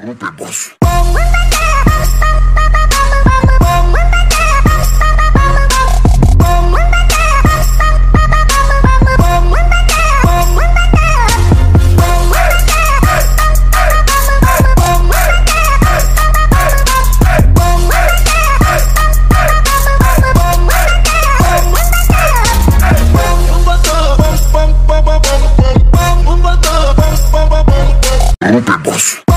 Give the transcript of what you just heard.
Open, boss. Open, boss.